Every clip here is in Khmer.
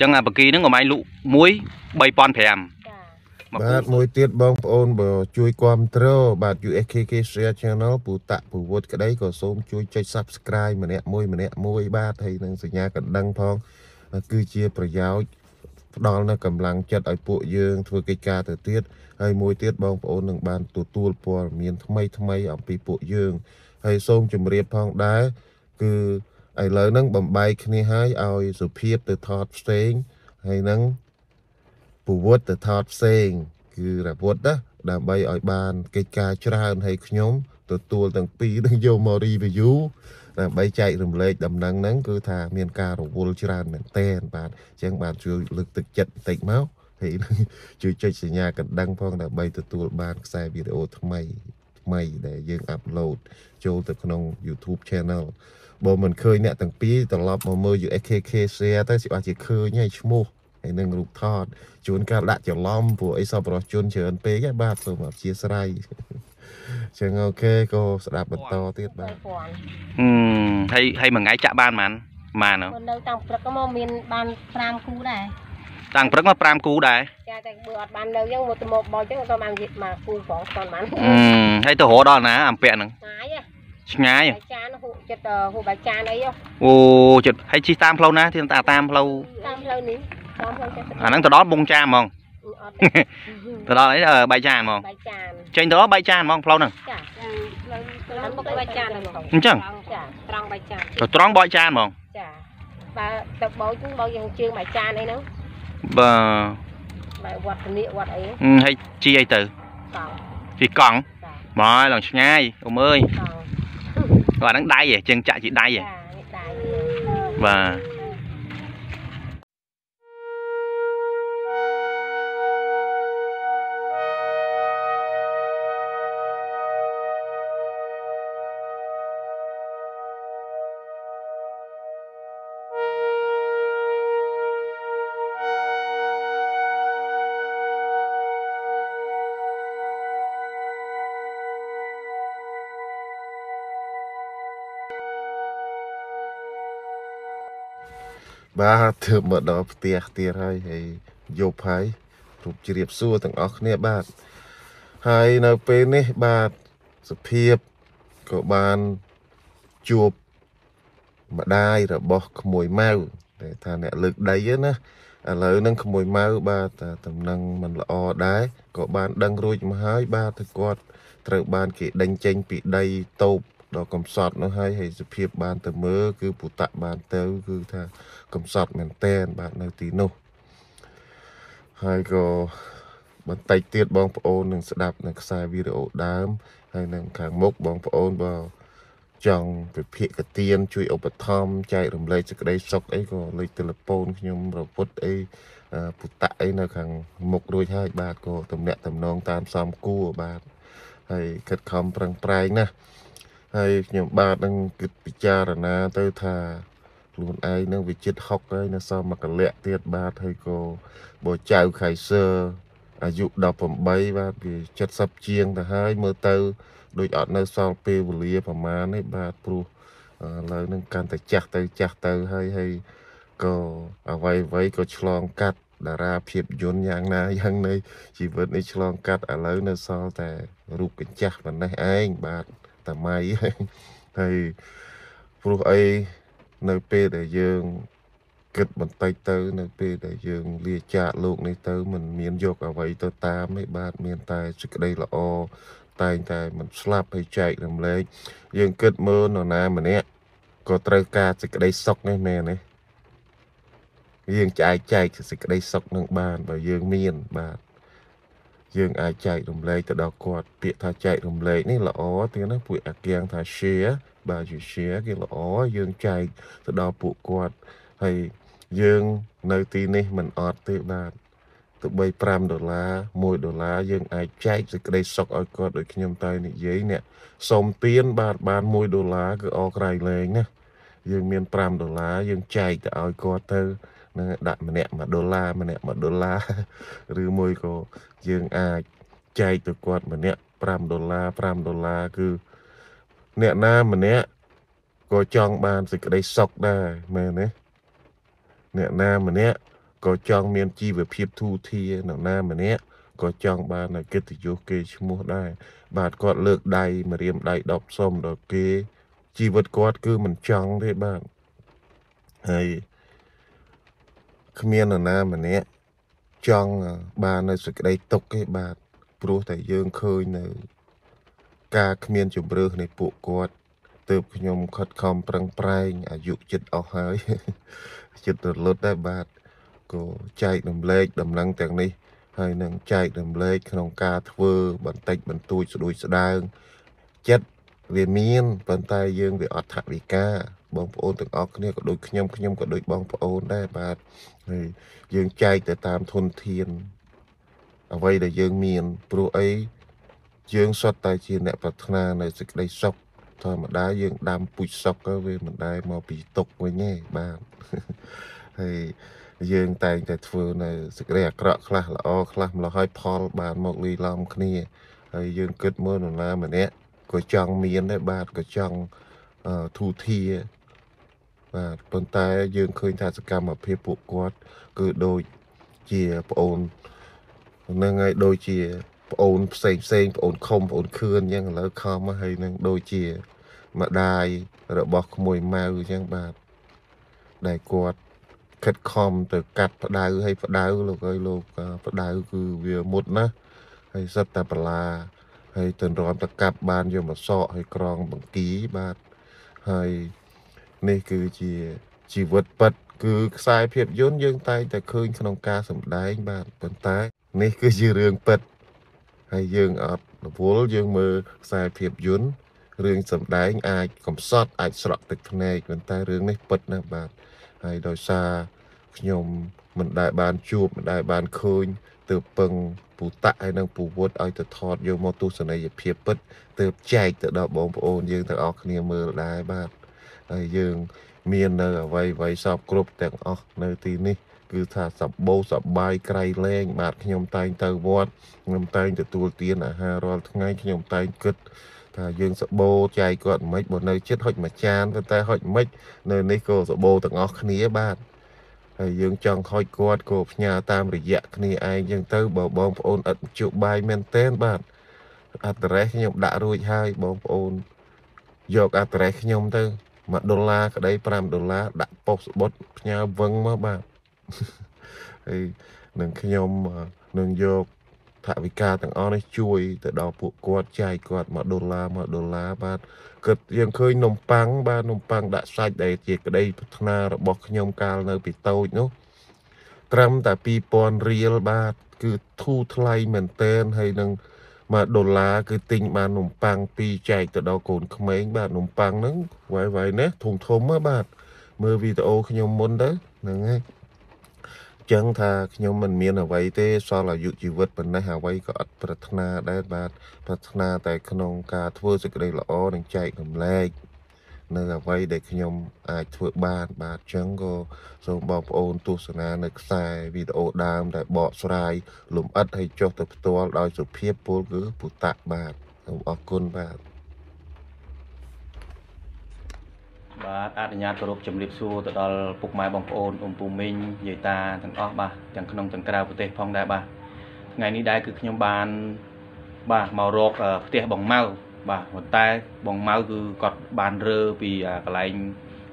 ចឹងអាបកាគីហ្នឹងក៏ម៉ែលក់មួយ3500ចាមកបាទមួយទៀតបងប្អូនបើជួយគ្រប់គ្រងបាទ USKK Share Channel ពូតាក់ពូវុតក្តីក៏សូមជួយចុច Subscribe ម្នាក់មួយម្នាក់មួយបាទហើយនឹងសញ្ញាកណ្ដឹងផងគឺជាប្រយោជន៍ផ្ដល់នៅកម្លាំងចិត្តឲ្យពួកយើងធ្វើកិច្ចការទៅទៀតហើយមួយទៀតបងប្អូននឹងបានទទួលព័ត៌មានថ្មីថ្មីអំពីពួកយើងហើយសូមជម្រាបផងដែរគឺ ឥឡូវហ្នឹងបំបែកគ្នាហើយឲ្យសុភាពទៅថតផ្សេងហើយនឹងពវត្តទៅថតផ្សេង គឺរវត្តណាដើម្បីឲ្យបានកិច្ចការច្រើនហើយខ្ញុំទទួលទាំងពីរនឹងយកមក review ដើម្បីចែករំលែកដំណឹងហ្នឹងគឺថាមានការរវល់ច្រើនមែនតែនបាទអញ្ចឹងបានជួយលើកទឹកចិត្តបន្តិចមកហើយនឹងជួយចុចសញ្ញាកណ្ដឹងផងដើម្បីទទួលបានខ្សែវីដេអូថ្មីថ្មីដែលយើងអាប់ឡូតចូលទៅក្នុង YouTube Channel បើមិនឃើញអ្នកទាំងពីរត្រឡប់មកមើល USKK share ទៅច្បាស់ជាឃើញហើយឈ្មោះហើយនឹងរូបថតជួនកាលដាក់ច្រឡំព្រោះអីសពរសជនច្រើនពេកហើយបាទសូមអធិស្ឋានចឹងអូខេក៏ស្ដាប់បន្តទៀតបាទ3000ហឹមហើយហើយមួយថ្ងៃចាក់បានប៉ុន្មានប៉ុន្មានហ៎គាត់នៅតាំងព្រឹកមកមានបាន5គូដែរតាំងព្រឹកមក5គូដែរចាតែបើអត់បាននៅអញ្ចឹងមកទៅមកបោចអញ្ចឹងគាត់បាននិយាយមកគូផងស្គាល់បានហឹមហើយទៅរកដល់ណាអំពាក់ហ្នឹងងាយ ឆ្ងាយបាយចានហូបចិត្តហូបបាយចានអីហ៎អូចិត្តហើយជិះតាមផ្លូវណាទីតាមផ្លូវតាមផ្លូវនេះតាមផ្លូវចិត្តអាហ្នឹងទៅដល់បងចាហ្មងអត់ទៅដល់អីអឺបែកចានហ្មងបាយចានចេញទៅដល់បែកចានហ្មងផ្លូវហ្នឹងចាផ្លូវផ្លូវមុខបាយចានហ្នឹងអញ្ចឹងចាត្រង់បាយចានទៅត្រង់បែកចានហ្មងចាបើទៅបោចហ្នឹងបោចយ៉ាងជើងបាយចានអីហ្នឹងបើបើវត្តនីវត្តអីហឹមហើយជីអីទៅកង់ជីកង់ចាមកឡើងឆ្ងាយអ៊ំអើយកង់ គាត់ហ្នឹងដៃហ៎ជើងចា បាទបាទទើបមកដល់ផ្ទះទៀតហើយហើយយប់ហើយរូបជ្រាបសួរទាំងអស់គ្នាបាទហើយនៅពេលនេះបាទសភាពក៏បានជួបម្ដាយរបស់ក្មួយម៉ៅដែលថាអ្នកលើកដីហ្នឹងណាឥឡូវហ្នឹងក្មួយម៉ៅបាទតែតំណែងមិនល្អដែរក៏បានដឹងរួចមកហើយបាទទៅគាត់ត្រូវបានគេដេញចេញពីដីតូប ដល់កំសត់នោះហើយហើយសភាពបានទៅមើលគឺពុតៈបានទៅ គឺថាកំសត់មែនតែនបាទនៅទីនោះហើយក៏បន្តិចទៀតបងប្អូននឹងស្ដាប់នៅខ្សែវីដេអូដើម ហើយនឹងខាងមុខបងប្អូនបើចង់ពិភាកទាន ជួយឧបត្ថម្ភចែករំលែកសេចក្តីសុខអីក៏លេខទូរស័ព្ទខ្ញុំរពុតអីអឺពុតៈអីនៅខាងមុខរួចហើយបាទក៏តំណាក់តំណងតាមសំគួរបាទហើយខិតខំប្រឹងប្រែងណាស់ ហើយខ្ញុំបាទនឹងគិតពិចារណាទៅថាខ្លួនឯងនឹងវិចិត្រ6ហើយនៅសល់មួយកលៈទៀតបាទហើយក៏បើចៅខៃសឺអាយុ18បាទវា70ជាងទៅហើយមើលទៅដូចអត់នៅសល់ពេលវេលាប្រហែលទេបាទព្រោះឥឡូវនឹងកាន់តែចាស់ទៅចាស់ទៅហើយហើយក៏អ្វីអ្វីក៏ឆ្លងកាត់តារាភាពយន្តយ៉ាងណាយ៉ាងនៃជីវិតនេះឆ្លងកាត់ឥឡូវនៅសល់តែរូបកញ្ចាស់ប៉ុណ្ណេះឯងបាទ តាមៃហើយព្រោះអីនៅពេលដែលយើងគិតបន្តិចទៅ នៅពេលដែលយើងលាចាកលោកនេះទៅมันមានយកអ្វីទៅតាមទេបាទមានតែសេចក្តីល្អតែងតែមិនស្លាប់ហើយចែករំលែកយើងគិតមើលនរណាម្នាក់ក៏ត្រូវការសេចក្តីសុខនេះមែនទេយើងចែកចែកសេចក្តីសុខនឹងបានបើយើងមានបាទ យើងអាចចែករំលែកទៅដល់គាត់ពាក្យថាចែករំលែកនេះល្អទៀតណាពួកអាគៀងថា share បាទជា share គេល្អយើងចែកទៅដល់ពួកគាត់ហើយយើងនៅទីនេះមិនអត់ទេបាទទោះបី5ដុល្លារ1ដុល្លារយើងអាចចែកសេចក្តីសុខឲ្យគាត់ដូចខ្ញុំតែនិយាយអ្នកសុំទៀនបាទបាន1ដុល្លារគឺអក្រៃលែងណាយើងមាន5ដុល្លារយើងចែកទៅឲ្យគាត់ទៅ នឹងដាក់ម្នាក់1ដុល្លារម្នាក់1ដុល្លារឬមួយក៏យើងអាចចែកទៅគាត់ម្នាក់5ដុល្លារ5ដុល្លារគឺអ្នកណាម្នាក់ក៏ចង់បានសេចក្តីសុខដែរមែនទេអ្នកណាម្នាក់ក៏ចង់មានជីវភាពទូធានរណាម្នាក់ក៏ចង់បាននូវកិត្តិយសគេឈ្មោះដែរបាទគាត់លើកដៃម្រាមដៃ10សុំដល់គេជីវិតគាត់គឺមិនចង់ទេបាទហើយ គ្មាននរណាម្នាក់ចង់បាននៅសេចក្តីទុកទេបាទព្រោះតែយើងឃើញនៅ ការគ្មានជំរឿសនៃពួកគាត់ទើបខ្ញុំខិតខំប្រឹងប្រែងអាយុចិត្តអស់ហើយចិត្តរលត់ដែរបាទក៏ចែករំលែកដំណឹងទាំងនេះ ហើយនឹងចែករំលែកក្នុងការធ្វើបន្តិចបន្តួចស្ដួយស្ដើងចិត្តវាមានប៉ុន្តែយើងវាអត់ថវិកាបងប្អូនទាំងអស់គ្នាក៏ដូចខ្ញុំខ្ញុំក៏ដូចបងប្អូនដែរបាទហើ យយើងចែកទៅតាមធនធាន អ្វីដែលយើងមានព្រោះអីយើងសុទ្ធតែជាអ្នកប្រាថ្នានៅសេចក្តីសុខធម្មតាយើងដាំពូជសុកទៅវាមិនដែលមកពីទុកវិញទេបាទហើយយើងតែងតែធ្វើនៅសេចក្តីអាក្រក់ខ្លះល្អខ្លះម្ល៉េះហើយផលបានមកលីឡំគ្នាហើយយើងគិតមើលនរណាម្នាក់ក៏ចង់មានដែរបាទក៏ចង់ធូធា បាទប៉ុន្តែយើងឃើញថាសកម្មភាពពួកគាត់ គឺដូចជាប្អូននឹងហើយដូចជាប្អូនផ្សេងផ្សេងប្អូនខុំប្អូនខឿនអញ្ចឹងឥឡូវខំហើយនឹងដូចជាម្ដាយរបស់ក្មួយម៉ៅអញ្ចឹងបាទដែលគាត់ខិតខំទៅកាត់ផ្ដៅហើយផ្ដៅលោកអើយលោកផ្ដៅគឺវាមុតណាហើយសិតតែបលាហើយទៅរំតកាប់បានយកមកសក់ហើយក្រងបង្គីបាទហើយ នេះគឺជាជីវិតពិតគឺខ្សែភាពយន្តយើងតែងតែឃើញក្នុងការសម្ដែងបាទប៉ុន្តែ នេះគឺជារឿងពិតហើយយើងអត់រវល់យើងមើលខ្សែភាពយន្តរឿងសម្ដែងអាចកំសត់អាចស្រក់ទឹកភ្នែកប៉ុន្តែរឿងនេះពិតណាស់បាទហើយដោយសារខ្ញុំមិនដែលបានជួបមិនដែលបានឃើញទើបពឹងពូតាក់ហើយនិងពូវុតឲ្យទៅថតយកមកទស្សនីយភាពពិតទើបចែកទៅដល់បងប្អូនយើងទាំងអស់គ្នាមើលដែរបាទ ហើយយើង មាននៅអ្វីអ្វីសពគ្រប់ទាំងអស់នៅទីនេះគឺថាសបោសបាយក្រៃលែងបាទខ្ញុំតែងទៅវត្តខ្ញុំតែងទទួលទានអាហាររាល់ថ្ងៃខ្ញុំតែងគិតថាយើងសបោចែកគាត់មិនបើនៅចិត្តហុចមួយចានប៉ុន្តែហុចមិននៅនេះក៏សបោទាំងអស់គ្នាបាទហើយយើងចង់ខូចគាត់ក៏ផ្ញើតាមរយៈគ្នាឯងចឹងទៅបើបងប្អូនឥតជក់បាយមែនតែនបាទអត្តរេសខ្ញុំដាក់រួចហើយបងប្អូនយកអត្តរេសខ្ញុំទៅ 1ដុល្លារក្តី5ដុល្លារដាក់ប៉ុស្តិ៍បុតផ្ញើវឹងមកបាទហើយនឹងខ្ញុំនឹងយកថវិកាទាំងអស់នេះជួយ ទៅដល់ពួកគាត់ចាយគាត់1ដុល្លារ1ដុល្លារបាទគិតយើងឃើញនំប៉័ងបាទនំប៉័ងដាក់សាច់ដែលជាក្តីប្រាថ្នារបស់ខ្ញុំកាលនៅពីតូចនោះត្រឹមតែ2000រៀលបាទគឺធូរថ្លៃមែនតែនហើយនឹង 1ដុល្លារគឺទិញបាននំប៉័ងពីរចែកទៅដល់កូនក្មេងបាទនំប៉័ងហ្នឹងវាយវាយនេះធំធំណាបាទមើលវីដេអូខ្ញុំមុនទៅហ្នឹងហើយចឹងថាខ្ញុំមិនមានអ្វីទេសល់អាយុជីវិតប៉ុណ្ណេះអ្វីក៏អត់ប្រាថ្នាដែរបាទប្រាថ្នាតែក្នុងការធ្វើសេចក្តីល្អនិងចែករំលែក នៅអ្វីដែលខ្ញុំអាចធ្វើបានបាទចឹងក៏សូមបងប្អូនទស្សនានៅខ្សែវីដេអូដើមដែលបកស្រាយលំអិតឲ្យចុះទៅផ្ទាល់ដោយសុភាពពលគឺពុតៈបាទសូមអរគុណបាទបាទអនុញ្ញាតគោរពជំរាបសួរទៅដល់ពុកម៉ែបងប្អូនអ៊ំពូមីងយាយតាទាំងអស់បាទទាំងក្នុងទាំងក្រៅប្រទេសផងដែរបាទថ្ងៃនេះដែរគឺខ្ញុំបានបាទមករកផ្ទះបងម៉ៅ បាទប៉ុន្តែបងម៉ៅគឺគាត់បានរើពីកន្លែង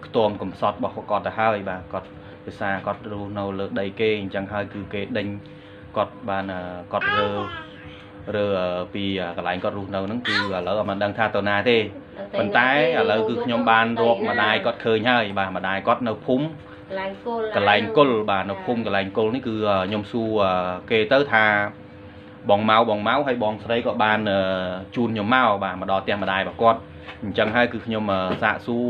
ខ្ទមកំសត់របស់គាត់ទៅហើយបាទគាត់ភាសាគាត់រស់នៅលើដីគេអញ្ចឹងហើយគឺគេដេញគាត់បានគាត់រើរើពីកន្លែងគាត់រស់នៅហ្នឹងគឺឥឡូវអត់មិនដឹងថាទៅណាទេប៉ុន្តែឥឡូវគឺខ្ញុំបានរកម្ដាយគាត់ឃើញហើយបាទម្ដាយគាត់នៅភូមិកន្លែងគុលកន្លែងគុលបាទនៅភូមិកន្លែងគុលនេះគឺខ្ញុំសួរគេទៅថា បងម៉ៅបងម៉ៅហើយបងស្រីក៏បានជូនខ្ញុំមកបាទមកដល់ផ្ទះម្ដាយរបស់គាត់អញ្ចឹងហើយគឺខ្ញុំសាកសួរ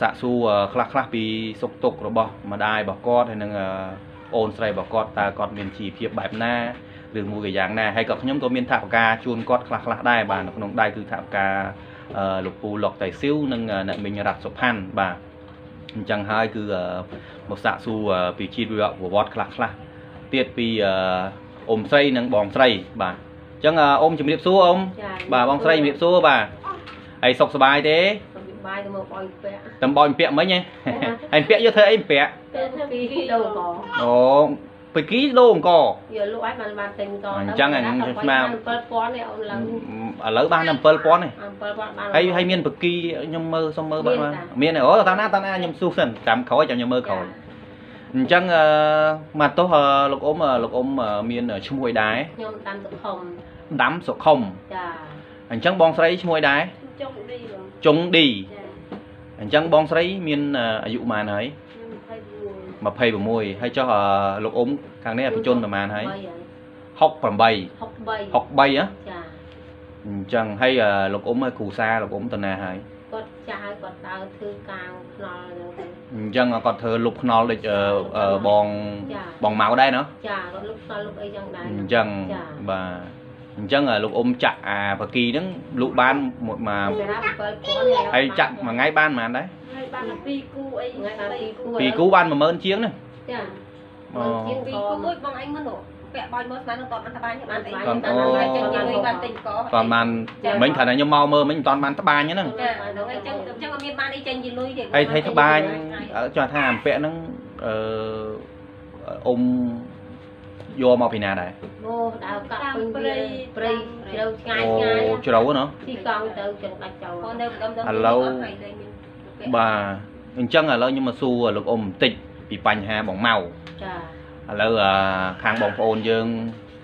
សាកសួរខ្លះខ្លះពីសុខទុក្ខរបស់ម្ដាយរបស់គាត់ហើយនឹងអូនស្រីរបស់គាត់តើគាត់មានជីវភាពបែបណាឬមួយក៏យ៉ាងណាហើយក៏ខ្ញុំក៏មានថវិកាជូនគាត់ខ្លះខ្លះដែរបាទនៅក្នុងដៃគឺថវិកាលោកពូលុកតៃស៊ីវនិងអ្នកមីងរ៉ាត់សុផាន់បាទអញ្ចឹងហើយគឺមកសាកសួរពីជីវប្រវត្តិខ្លះខ្លះទៀតពី អ៊ំស្រីនិងបងស្រីបាទអញ្ចឹងអ៊ំជំរាបសួរអ៊ំបាទបងស្រីជំរាបសួរបាទហើយសុខសប្បាយទេបាយទៅមកបោយពាក់តំបន់ពាក់មិញហ៎ហើយពាក់យកធ្វើអីពាក់ទៅពីដូរកអូបគីដូរអង្គយកលក់ឲ្យបានបានទិញកអញ្ចឹងអាហ្នឹងស្មាន7000នេះអូនឡើងឥឡូវបាន7000នេះ7000បានហើយហើយមានបគីខ្ញុំមើលសុំមើលបានមានបានតាមានអូតាណាតាណាខ្ញុំស៊ូសិនចាំក្រោយចាំខ្ញុំមើលក្រោយ អញ្ចឹងអឺមកទោះអឺលោកអ៊ំអឺលោកអ៊ំអឺមានឈ្មោះអីដែរខ្ញុំតាមសុខុមដាំសុខុមចាអញ្ចឹងបងស្រីឈ្មោះអីដែរចុងឌីបងចុងឌីចាអញ្ចឹងបងស្រីមានអឺអាយុប៉ុន្មានហើយខ្ញុំ24 26ហើយចុះអឺលោកអ៊ំខាងនេះបញ្ជនប្រហែលហើយ68 68 63 63ហ៎ចាអញ្ចឹងហើយអឺលោកអ៊ំឲ្យគ្រូសាលោកអ៊ំតាណាហើយគាត់ចាស់ហើយគាត់ដើរធ្វើកាងខ្នល់អញ្ចឹងទៅ អញ្ចឹងគាត់ធ្វើលុបខ្នល់ដូចអឺអឺបងចាបងម៉ៅដែរណោះចាគាត់លុបខ្នល់លុបអីចឹងដែរអញ្ចឹងចាបាទអញ្ចឹងអឺលោកអ៊ំចាក់អាបកីហ្នឹងលក់បានមួយមកសម្រាប់7000ហើយចាក់មួយថ្ងៃបានប៉ុន្មានដែរហើយបានពីរគូអីថ្ងៃបានពីគូពីគូបាន10000ជាងណាចាអូជាងពីកគូមួយមួយបងអញមិននោះ ពាក់បោយមើលស្មាននឹងតតបានតបានបានអីបានបានអូបានចេញជាលុយបានទិញកតន់បានមិញថាខ្ញុំមកមើលមិញមិនតន់បានត្បាញហ្នឹងចាដល់អញ្ចឹងអញ្ចឹងអត់មានបានអីចេញជាលុយទេហើយហើយត្បាញអឺចង់ថាអំពាក់ហ្នឹងអឺអ៊ំយកមកពីណាដែរអូដើរកាក់ពេញព្រៃព្រៃជ្រៅឆ្ងាយអូឆ្ងាយជ្រៅណាទីកង់ទៅចឹងដាច់ចោលបងនៅដំដំបាទអញ្ចឹងឥឡូវខ្ញុំមកសួរលោកអ៊ំបន្តិចពីបញ្ហាបងម៉ៅចា ឥឡូវអឺខាងបងប្អូនយើង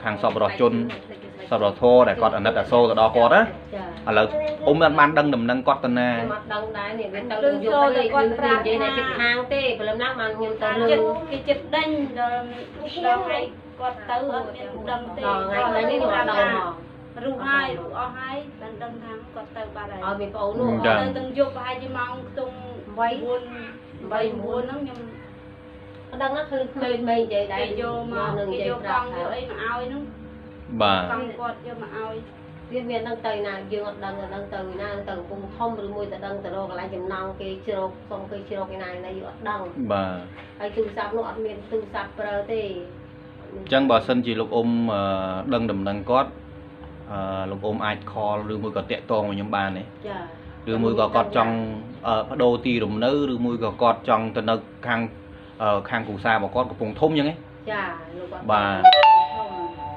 ខាងសពរស់ជនសពរស់ធរដែលគាត់អាណិតអាសូរទៅដល់គាត់ណាចាឥឡូវអ៊ំមិនបានដឹងដំណឹងគាត់ទៅណាខ្ញុំអត់ដឹងដែរនេះវាទៅយកទៅគាត់ប្រាប់និយាយតែចិត្តខាងទេព្រលឹមណាស់បានខ្ញុំទៅរឿងចិត្តគេចិត្តដេញដល់ដល់ថ្ងៃគាត់ទៅអត់មានដឹងទេដល់ថ្ងៃនេះខ្ញុំអត់ដឹងមករូបហើយរូបអស់ហើយបានដឹងថាគាត់ទៅបាត់ហើយឲ្យមានប្អូននោះចាទៅទាំងយប់ប្រហែលជាម៉ោងខ្ទង់វ័យ9 8 9ហ្នឹងខ្ញុំ អត់ដឹងណាឃើញក្មេងៗនិយាយដែរគេយកមកនឹងគេនិយាយយកប្ករាប់ង់ថាយកអីមកឲ្យហ្នឹងបាទកង់គាត់យកមកឲ្យវាមានដឹងទៅណាយើងអត់ដឹងដឹងទៅណាទៅកំពង់ធំឬមួយទៅដឹងទៅរកកន្លែងចំណងគេជ្រោកសុំគេជ្រោកឯណាឯណាយើងអត់ដឹងបាទហើយទូរស័ព្ទនោះអត់មានទូរស័ព្ទប្រើទេអញ្ចឹងបើសិនជាលោកអ៊ំអឺដឹងដំណឹងគាត់អឺលោកអ៊ំអាចខលឬមួយក៏តាក់ទងមកខ្ញុំបានទេចាឬមួយក៏គាត់ចង់អឺបដូរទីរំនៅឬមួយក៏គាត់ចង់ទៅនៅខាងអឺ ខាងគ្រូសារបស់គាត់កំពុងធំអញ្ចឹងឯងចាលោកគាត់បាទ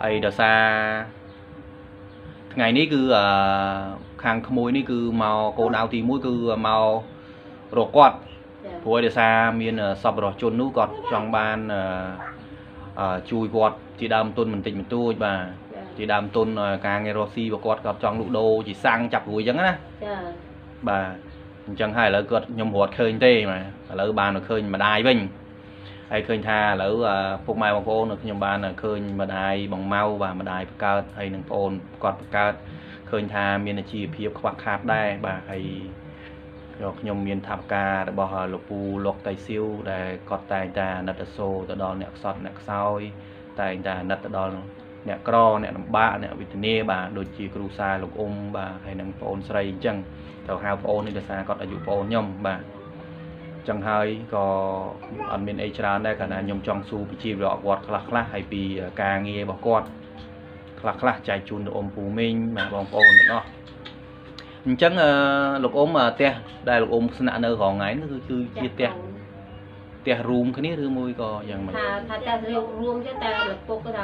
ហើយដោយសារថ្ងៃនេះគឺអឺខាងក្មួយនេះគឺមកគោលដៅទី1គឺមករកគាត់ចាព្រោះដោយសារមានសពរស់ជននោះគាត់ចង់បានអឺអឺជួយគាត់ជាដើមទុនបន្តិចបន្តួចបាទជាដើមទុនអឺការងាររស់ស៊ីរបស់គាត់គាត់ចង់លក់ដូរជាសាំងចាប់រួយអញ្ចឹងណាចាបាទអញ្ចឹងហើយឥឡូវគាត់ខ្ញុំរត់ឃើញទេបាទឥឡូវបានមកឃើញម្ដាយវិញ ហើយឃើញថាឥឡូវអឺពុកម៉ែបងប្អូននៅខ្ញុំបានឃើញម្ដាយបងម៉ៅបាទម្ដាយបង្កើតហើយនឹងប្អូនគាត់បង្កើតឃើញថាមានអាជីវភាពខ្វះខាតដែរបាទហើយក៏ខ្ញុំមានថាបការរបស់លោកពូលោកតៃស៊ីវដែលគាត់តែងតែអាណិតអាសូរទៅដល់អ្នកខ្សត់អ្នកខ្សោយតែងតែអាណិតទៅដល់អ្នកក្រអ្នកលំបាកអ្នកវិធានាបាទដូចជាគ្រូសាលោកអ៊ុំបាទហើយនឹងប្អូនស្រីអញ្ចឹងទៅហៅប្អូននេះដោយសារគាត់អាយុប្អូនខ្ញុំបាទអញ្ចឹងហើយក៏អត់មានអីច្រើនដែរគ្រាន់តែខ្ញុំចង់សួរពីជីវប្រវត្តិខ្លះខ្លះៗហើយពីការងាររបស់គាត់ខ្លះខ្លះៗចែកជូនលោកអ៊ំពូមីងបាទបងប្អូនទាំងអស់អញ្ចឹងអឺលោកអ៊ំអឺផ្ទះដែលលោកអ៊ំស្នាក់នៅរងថ្ងៃនេះគឺគឺជាផ្ទះ ផ្ទះរូមគ្នាឬមួយក៏យ៉ាងម៉េចថាថាតែរួមរួមចឹងតែឪពុកក៏ថា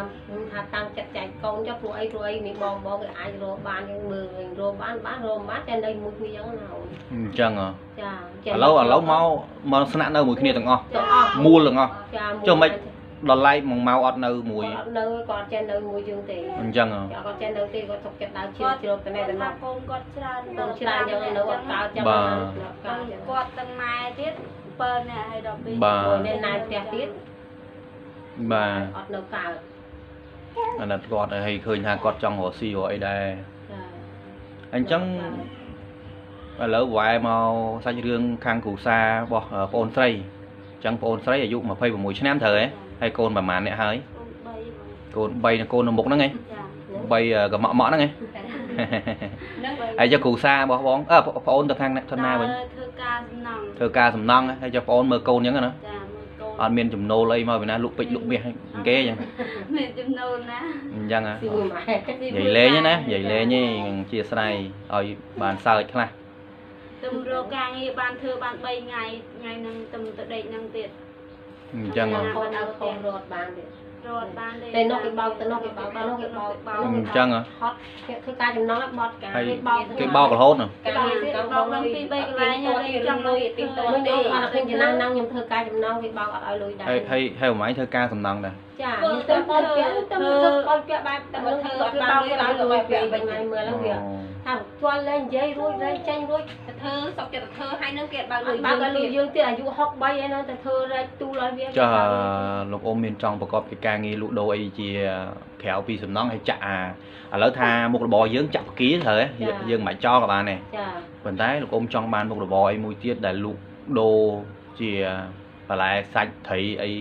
ថាតាំងចិត្តចែកកូនចុះព្រោះអីព្រោះអីនេះបងបងគេអាចរកបានយើងមើលវិញរកបានបានរកបានតែនៅមួយគ្នាចឹងណាអូនអញ្ចឹងហ៎ចាឥឡូវឥឡូវមកមកស្នាក់នៅមួយគ្នាទាំងអស់ទាំងអស់មូលទាំងអស់ចាចុះមិនដល់ឡែកមកមកអត់នៅមួយគាត់អត់នៅគាត់ចេះនៅមួយយើងទេអញ្ចឹងហ៎ចាគាត់ចេះនៅទេគាត់សុកចិត្តដើរជិះជ្រោកតែតែថាមកកូនគាត់ច្រើនកូនច្រើនចឹងនៅអត់កើតចឹងបាទកើតចឹងគាត់ទាំងម៉ែទៀត 7នាក់ហើយដល់ពេលបាទមួយនៅណែផ្ទះទៀតបាទអត់នៅកើតអាណិតគាត់ហើយឃើញថាគាត់ចង់រកស៊ីរកអីដែរចាអញ្ចឹងឥឡូវវ៉ែមកសាច់រឿងខាងគ្រូសារបស់ប្អូនស្រីអញ្ចឹងប្អូនស្រីអាយុ26ឆ្នាំត្រូវហ៎ហើយកូនប្រហែលអ្នកហើយកូន3បងកូន3និងកូននៅមុខហ្នឹងហ៎ចា3កម៉ក់ម៉ក់ហ្នឹងហ៎ហ្នឹងហើយចុះគ្រូសារបស់បងអើប្អូនទៅខាងអ្នកធនណាវិញធ្វើ ការសំណងធ្វើការសំណង់ហើយចុះប្អូនមើលកូនអញ្ចឹងណាចាមើលកូនអត់មានចំណូលអីមកពីណាលក់ពេជ្រលក់មាសគេអញ្ចឹងមានចំណូលណាអញ្ចឹងហ៎ស៊ីមួយម៉ែនិយាយលេងណានិយាយលេងឯងអធិស្ឋានឲ្យបានសើចខ្លះអទំរកការងារបានធ្វើបាន3ថ្ងៃថ្ងៃហ្នឹងទំទៅដេកហ្នឹងទៀតអញ្ចឹងហ៎កូនដើរកូនរត់បានទៀត រត់បានទេតែនោះគេបោកទៅនោះគេបោកទៅនោះគេបោកបោកអញ្ចឹងហ៎ហត់គេធ្វើការចំណងឲ្យបត់ការហើយគេបោកគេបោករហូតហ៎ការងារគេបោកនឹងពី3កន្លែងហើយចង់លុយទីតមួយនេះអត់ឃើញចំណាំហ្នឹងខ្ញុំធ្វើការចំណងគេបោកអត់ឲ្យលុយដែរហើយហើយហើយបំញធ្វើការសំណងដែរ ចាខ្ញុំទៅបោកពាក់ទៅធ្វើបោកពាក់បែបតែមិនធ្វើអត់បានលុយឲ្យលុយពេលវិញថ្ងៃមើលហ្នឹងវាថាជន់លេងនិយាយរួចរែងចេញរួចទៅធ្វើសុកចិត្តទៅធ្វើហើយនឹងគេបើកលុយបើយើងកលុយទៀតយើងទៀតអាយុ63ឯនោះទៅធ្វើរែកទូលឲ្យវាចុះលោកអ៊ំមានចង់ប្រកបកិច្ចការងារលក់ដូរអីជាក្រៅពីសំណងហើយចាក់អាឥឡូវថាមុខរបរយើងចាក់បកាត្រូវហ៎យើងមិនចោលក៏បានដែរចាប៉ុន្តែលោកអ៊ំចង់បានមុខរបរអីមួយទៀតដែលលក់ដូរជាបន្លែសាច់ត្រីអី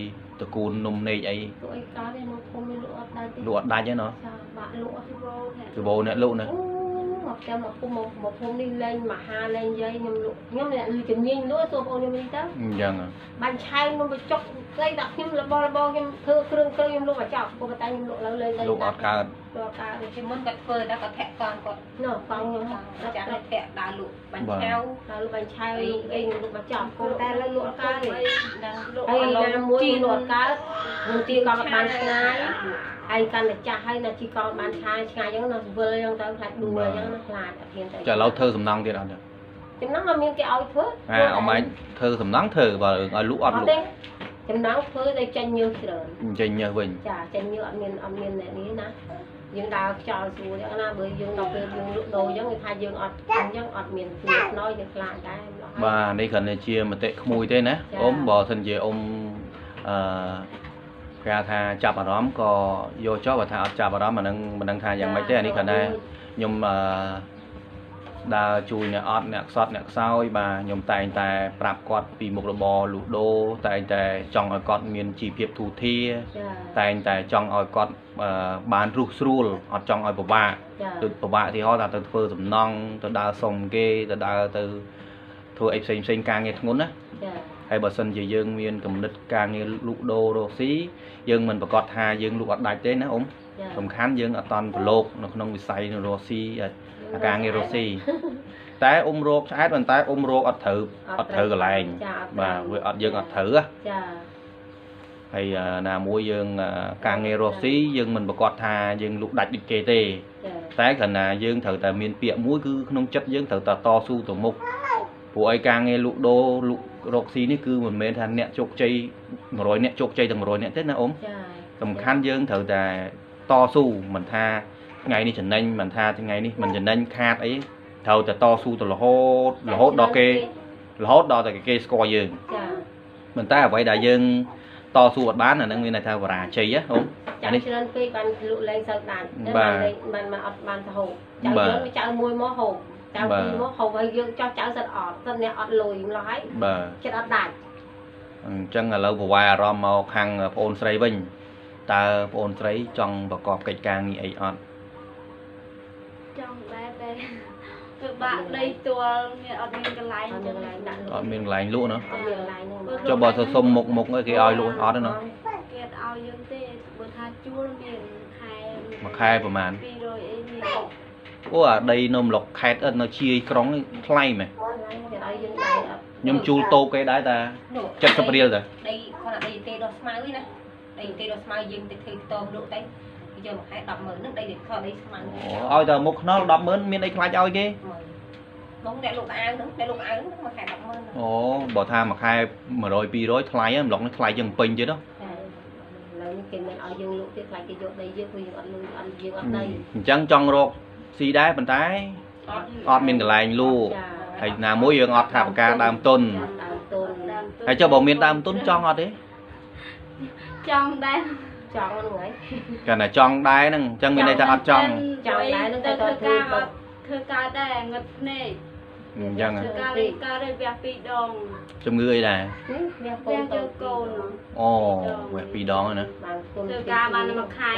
តកូននំនេកអីលក់អីកើតទេមកភូមិមានលក់អត់ដែរទេលក់អត់ដាច់ទេណោះចាបាក់លក់អត់ពីបោកហ្នឹងគឺបោអ្នកលក់ណាអូមកចាំមកភូមិមកមកភូមិនេះលេងមហាលេងយាយខ្ញុំលក់ខ្ញុំអ្នកលឺជំនាញលក់សូមបងខ្ញុំនេះទៅអញ្ចឹងហ៎បាញ់ឆៅនំបញ្ចុកស្អីដាក់ខ្ញុំរបបរបបខ្ញុំធ្វើគ្រឿងគ្រឿងខ្ញុំលក់បញ្ចុកប៉ុន្តែខ្ញុំលក់លើលេងលក់អត់កើត លក់កើតពីមុនគាត់ធ្វើតែគាត់ធាក់កងគាត់ណោះកង់ខ្ញុំចាចាស់ធាក់ដើរលក់បាញ់ឆៅហើយលក់បាញ់ឆៅលក់អីខ្ញុំលក់បញ្ចុកប៉ុន្តែលើលក់អត់កើតទេដល់ហើយណាមួយលក់អត់កើតខ្ញុំទីកង់អត់បានឆ្ងាយហើយកាន់តែចាស់ហើយណាជីកង់បានឆ្ងាយឆ្ងាយអញ្ចឹងណាវិលអញ្ចឹងទៅខ្លាចដួលអញ្ចឹងណាខ្លាចអត់ហ៊ានទៅចាឥឡូវធ្វើសំណងទៀតអត់ទេចំណងអត់មានគេឲ្យធ្វើអាអមឯងធ្វើសំណងធ្វើបើឲ្យលក់អត់លក់ទេ ចំណងធ្វើតែចាញ់ញើសច្រើនអញ្ចឹងញើសវិញចាចាញ់ញើសអត់មានអត់មានអ្នកនេះណាយើងដើរខ្យល់ស្រួលអញ្ចឹងណាបើយើងដល់ពេលយើងលក់ដូរអញ្ចឹងគេថាយើងអត់អញ្ចឹងអត់មានភ្នែកណយយើងខ្លាចដែរម្ល៉េះហើយបាទនេះគ្រាន់តែជាមតិក្មួយទេណាចាអ៊ំបើសិនជាអ៊ំអឺគេថាចាប់អារម្មណ៍ក៏យកចុះបើថាអត់ចាប់អារម្មណ៍អានឹងមិនដឹងថាយ៉ាងម៉េចទេអានេះគ្រាន់តែខ្ញុំអឺ ដើរជួយអ្នកអត់អ្នកខ្សត់អ្នកខ្សោយបាទខ្ញុំតែងតែ ប្រាប់គាត់ពីមុខរបរលក់ដូរតែងតែចង់ឲ្យគាត់មានជីវភាពទូធាចាតែងតែចង់ឲ្យគាត់អឺបានរស់ស្រួលអត់ចង់ឲ្យពិបាកចាទៅពិបាកទីហោថាទៅធ្វើសំណង់ទៅដើរសុំគេទៅដើរទៅធ្វើអីផ្សេងផ្សេងការងារធ្ងន់ណាចាហើយបើសិនជាយើងមានគំនិតការងារលក់ដូររកស៊ីយើងមិនប្រកាសថាយើងលក់អត់ដាច់ទេណាអ៊ំចាសំខាន់យើងអត់តន់ប្រឡូកនៅក្នុងវិស័យរកស៊ីអាការងាររកស៊ីតែអ៊ំរកឆ្អែតប៉ុន្តែអ៊ំរកអត់ត្រូវអត់ត្រូវកន្លែងចាអត់បាទវាអត់យើងអត់ត្រូវណាចាហើយអឺណាមួយយើងអឺការងាររកស៊ីយើងមិនប្រកាសថាយើងលក់ដាច់ដូចគេទេចាតែគ្រាន់តែយើងត្រូវតែមានពាក្យមួយគឺក្នុងចិត្តយើងត្រូវតែតស៊ូទៅមុខព្រោះឲ្យការងារលក់ដូរលក់រកស៊ីនេះគឺមិនមែនថាអ្នកជោគជ័យ100អ្នកជោគជ័យទាំង100អ្នកទេណាអ៊ំចាសំខាន់យើងត្រូវតែ តស៊ូមិនថាថ្ងៃនេះចំណេញមិនថាថ្ងៃនេះមិនចំណេញខាតអីត្រូវតែតស៊ូទៅរហូតរហូតដល់គេរហូតដល់តែគេស្គាល់យើងចាប៉ុន្តែអ្វីដែលយើងតស៊ូអត់បានអាហ្នឹងមានន័យថាបរាជ័យណាអ៊ំចាអានេះច្រើនពេកបានលក់លេងសើដាច់បាទលេងបានមកអត់បានទៅហូបចៅបាទយើងចៅមួយមកហូបចៅបាទពីរមកហូបហើយយើងចោះចៅសិតអត់សិតអ្នកអត់លុយម្ល៉េះហើយបាទចិត្តអត់ដាច់អញ្ចឹងឥឡូវប្រវាយអារម្មណ៍មកខាងប្អូនស្រីវិញ តើប្អូនស្រីចង់ប្រកបកិច្ចការងារអីអត់ចង់ដែរតែគឺបាក់ដីទួលមានអត់មានកន្លែងអត់មានកន្លែងដាក់លក់អត់មានកន្លែងលក់ណាអត់មានកន្លែងហ្នឹងចុះបើទៅសុំមុខមុខឲ្យគេឲ្យលក់អត់ទេណាគេអត់ឲ្យយើងទេបើថាជួលមានខែមួយខែប្រហែល200អីមានអូអាដីនៅម្លុកខេតអិតនៅជាយក្រុងនេះថ្លៃមែនគេឲ្យយើងដៃអត់ខ្ញុំជួលតូបគេដែរតា70រៀលតាដីគាត់ដីទេដល់ស្មៅហ្នឹងណា ដីទេដល់ស្មៅយើងទៅធ្វើខ្ទមលក់ទៅគេយកមួយខែ100000ហ្នឹងដីខដីស្មៅអូឲ្យតែមុខខ្នល់100000មានអីខ្លាចឲ្យគេមកអ្នកលក់អាវហ្នឹងអ្នកលក់អាវហ្នឹងមួយខែ100000អូបើថាមួយខែ100 200ថ្លៃហ្នឹងម្លុកនេះថ្លៃជាងពេញទៀតហ៎តែឥឡូវនេះគេមិនឲ្យយើងលក់ទៀតខ្លាចគេយកដីយើងព្រោះយើងអត់លុយអត់យើងអត់ដីអញ្ចឹងចង់រកស៊ីដែរប៉ុន្តែអត់អត់មានកន្លែងលក់ចាហើយណាមួយយើងអត់ថាបការដើមទុនដើមទុនហើយចុះបើមានដើមទុនចង់អត់ទេ ចង់ដែរចង់ហ្នឹងហើយគាត់តែចង់ដែរហ្នឹងអញ្ចឹងមានន័យថាអត់ចង់ចង់ដែរនឹងទៅទៅធ្វើធ្វើកាការរធ្វើការដែរងឹតភ្នែកអញ្ចឹងហ៎ធ្វើការលេងការដែរវះពីរដងជំងឺអីដែរវាកូវះនយើទៅកូនអូវេពីរដងហើយណាបានគុណធ្វើការបានមួយខែ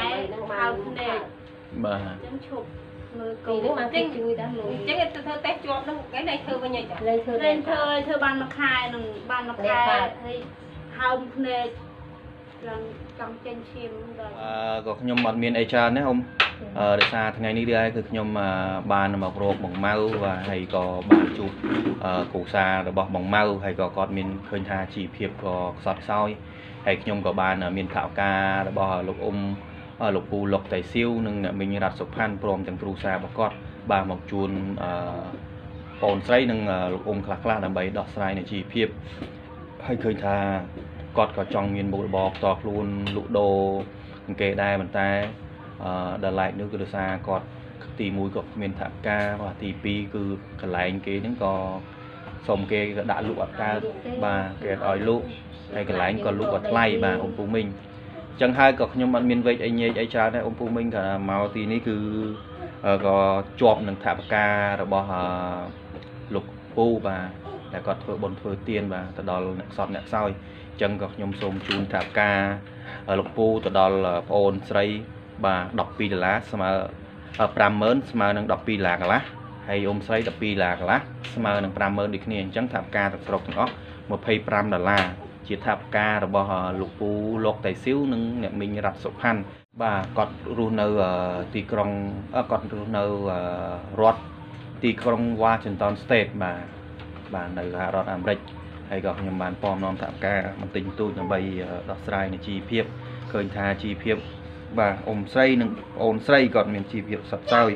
ហៅភ្នែកបាទអញ្ចឹងឈប់មើលកពីូននេះបានគេជួយដែរលុយអញ្ចឹងទៅធ្វើតេស្តជាប់ហ្នឹងគេដៃធ្វើវិញអីចាលេងធ្វើលេងធ្វើធ្វើបានមួយខែនឹងបានមួយខែហើយហើមភ្នែក ត្រង់ចង់ចេញឈាមដល់អឺក៏ខ្ញុំអត់មានអីច្រើនទេអ៊ំអឺដោយសារថ្ងៃនេះដែរគឺខ្ញុំអឺបានមករកបងម៉ៅបាទហើយក៏បានជួបអឺគ្រូសារបស់បងម៉ៅហើយក៏គាត់មានឃើញថាជីវភាពក៏ខ្សត់ខ្សោយហើយខ្ញុំក៏បានមានថវិការបស់លោកអ៊ំអឺលោកពូលោកតៃសៀវនិងអ្នកមីងរ៉ាត់សុផាន់ព្រមទាំងគ្រូសារបស់គាត់បានមកជួនអឺបងស្រីនិងអឺលោកអ៊ំខ្លះៗដើម្បីដោះស្រាយនៅជីវភាពហើយឃើញថា គាត់ក៏ចង់មានមុខរបរផ្ទាល់ខ្លួនលក់ដូរអង្គគេដែរប៉ុន្តែអឺដល់ឡែកនោះគឺដោយសារគាត់ទី1គាត់គ្មានថវិកាបាទទី2គឺកន្លែងគេហ្នឹងក៏សុំគេក៏ដាក់លក់អត់កើតបាទគេអត់ឲ្យលក់ហើយកន្លែងក៏លក់អត់ថ្លៃបាទអ៊ំពូមីងអញ្ចឹងហើយក៏ខ្ញុំអត់មានវេកអីញែកអីច្រើនដែរអ៊ំពូមីងក៏មកទីនេះគឺអឺក៏ជាប់នឹងថវិការបស់អឺលោកពូបាទតែគាត់ធ្វើបុណ្យធ្វើទានបាទទៅដល់អ្នកខ្សត់អ្នកខ្សោយអញ្ចឹងក៏ខ្ញុំសូមជូនថវិកាលោកពូទៅដល់ប្អូនស្រីបាទ12ដុល្លារស្មើ50000ស្មើនឹង12ដុល្លារកន្លះហើយអ៊ំស្រី12ដុល្លារកន្លះស្មើនឹង50000ដូចគ្នាអញ្ចឹងថវិកាទឹកស្រុកទាំងអស់25ដុល្លារជាថវិការបស់លោកពូលោកតៃស៊ីវនិងអ្នកមីងរ៉ាត់សុផាន់បាទគាត់រស់នៅអឺទីក្រុងអឺគាត់រស់នៅអឺរដ្ឋទីក្រុង Washington State បាទបាទនៅសហរដ្ឋអាមេរិក ហើយក៏ខ្ញុំបានពំនាំថវិកាបន្តិចបន្តួចដើម្បីអឺដោះស្រាយនៃជីវភាពឃើញថាជីវភាពបាទអ៊ំស្រីនិងប្អូនស្រីគាត់មានជីវភាពសត្វសោយ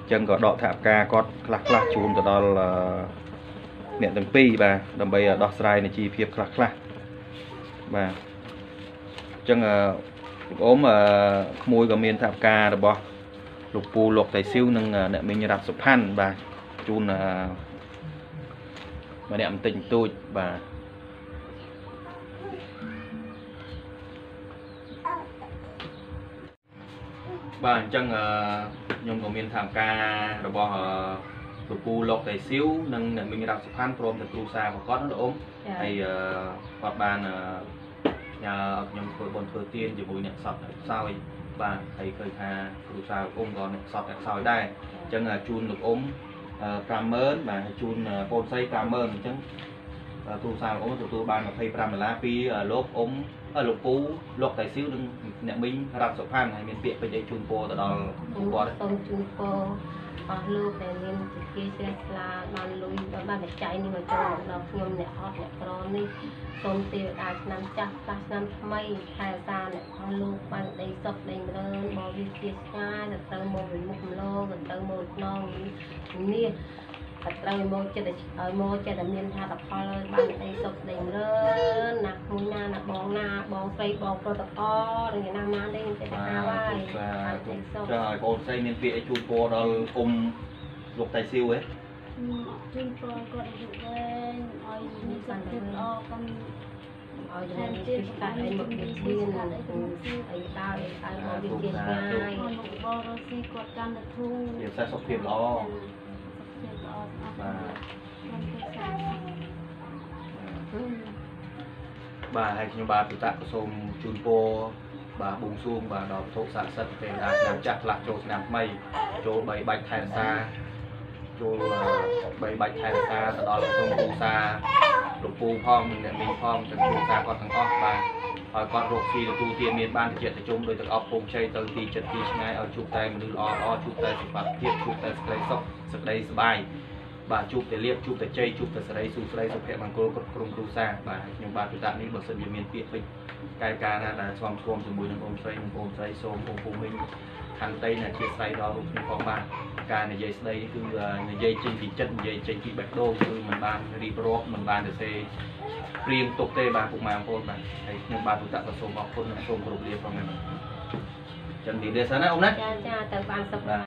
អញ្ចឹងក៏ដកថវិកាគាត់ខ្លះខ្លះៗជូនទៅដល់អឺអ្នកទាំងពីរបាទដើម្បីដោះស្រាយនៃជីវភាពខ្លះខ្លះៗបាទអញ្ចឹងអឺលោកអ៊ំអឺក្មួយក៏មានថវិការបស់លោកពូលោកតៃស៊ីវនិងអ្នកមីងរ៉ាប់សុផាន់បាទជូនអឺ ម្នាក់បន្តិចបន្តួចបាទបាទអញ្ចឹងអឺខ្ញុំក៏មានថវិការបស់អឺលោកពូលោកតៃស៊ីវនិងអ្នកមីងរ៉ាប់សុផាន់ព្រមទាំងគ្រូសារបស់គាត់ណាលោកអ៊ំហើយអឺគាត់បានអឺញ៉ាឲ្យខ្ញុំធ្វើបុណ្យធ្វើទានជាមួយអ្នកសពអ្នកខ្សោយបាទហើយឃើញថាគ្រូសាលោកអ៊ំក៏អ្នកសពអ្នកខ្សោយដែរអញ្ចឹងអឺជូនលោកអ៊ំអឺ 50000បាទហើយជូនអឺបងស្រី50000អញ្ចឹងអឺគ្រូសាលោកអ៊ំទទួលបាន25ដុល្លារពីអឺលោកអ៊ំអឺលោកពូលោកតៃស៊ីវនិងអ្នកមីងរ៉ាត់សុផាន់ហើយមានពាក្យពេចន៍អីជូនពរទៅដល់ខ្ញុំគាត់សូមជូនពរ អស់លោកដែលមានសេចក្តីជ្រះថ្លាបានលុយបានបច្ច័យនេះមកចូលមកដល់ខ្ញុំអ្នកអត់អ្នកក្រនេះសូមទេវតាឆ្នាំចាស់ខ្លះឆ្នាំថ្មីថែរក្សាអ្នកអស់លោកបានដីសុខដីម្រើនបរិវិជាឆ្ងាយទៅត្រូវមកវិមុខម្លងទៅត្រូវមកខ្នងនេះ តែត្រូវមកចិត្តឲ្យមកចិត្តតែមានថាតផលហើយបានដីសុខដីម្រើនណាមួយណាណាបងណាបងស្រីបងប្រុសតកឬណាណាទេចិត្តថាហើយបាទបានដីសុខចុះឲ្យបងស្រីមានពាក្យអីជូនពរដល់អ៊ំលោកតៃស៊ីវហ៎ជូនពរគាត់អាយុវែងឲ្យមានសុខភាពល្អកុំឲ្យតែមានទីស្កាត់ឲ្យមកវាឈានអីដើរអីដើរមកវាជាឆ្ងាយឲ្យមុខបររស៊ីគាត់កាន់តែធូរជាផ្សេងសុខភាពល្អសុខភាពល្អអស់ បាទខ្ញុំទៅសាកបាទហើយខ្ញុំបាទពិតាក៏សូមជូនពរបាទបួងសួងបាទដល់វត្ថុស័ក្តិសិទ្ធិទេវតាឆ្នាំចាស់ផ្លាស់ចូលឆ្នាំថ្មីចូលបីបាច់ថែរក្សាចូលបីបាច់ថែរក្សាទៅដល់ក្រុមគ្រួសារលោកពូផងនិងអ្នកមីងផងទាំងគ្រួសារគាត់ទាំងអស់បាទ ហើយគាត់រកស៊ីទទួលទានមានបានតិចតិចជុំដោយទាំងអស់ពងជ័យទៅទីចិត្តទីឆ្ងាយឲ្យជួបតែមនុស្សល្អល្អជួបតែសុខភាពជួបតែសេចក្តីសុខសេចក្តីសុបាយបាទជួបតែលៀបជួបតែជ័យជួបតែសេរីសុខស្រីសុភមង្គលគ្រប់ក្រុមគ្រួសារបាទខ្ញុំបាទពិតានេះបើសិនជាមានពាក្យពេចន៍កាយការណាដែលស្វំស្គមជាមួយនឹងបងស្រីនិងបងស្រីសូមបងពូមីងខន្តីអ្នកជាស្រីដល់រូបខ្ញុំផងបាទការនិយាយស្ដីនេះគឺនិយាយចេញពីចិត្តនិយាយចេញពីបេះដូងគឺមិនបានរៀបរាប់មិនបានទៅសេ ព្រៀងទុកទេបាទពុកម៉ែបងប្អូនបាទហើយខ្ញុំបាទពិតាក៏សូមអរគុណនិងសូមគោរពលាផងដែរបាទចឹងនិយាយសិនណាអ៊ំណាចាចាទៅបានសុខបាទ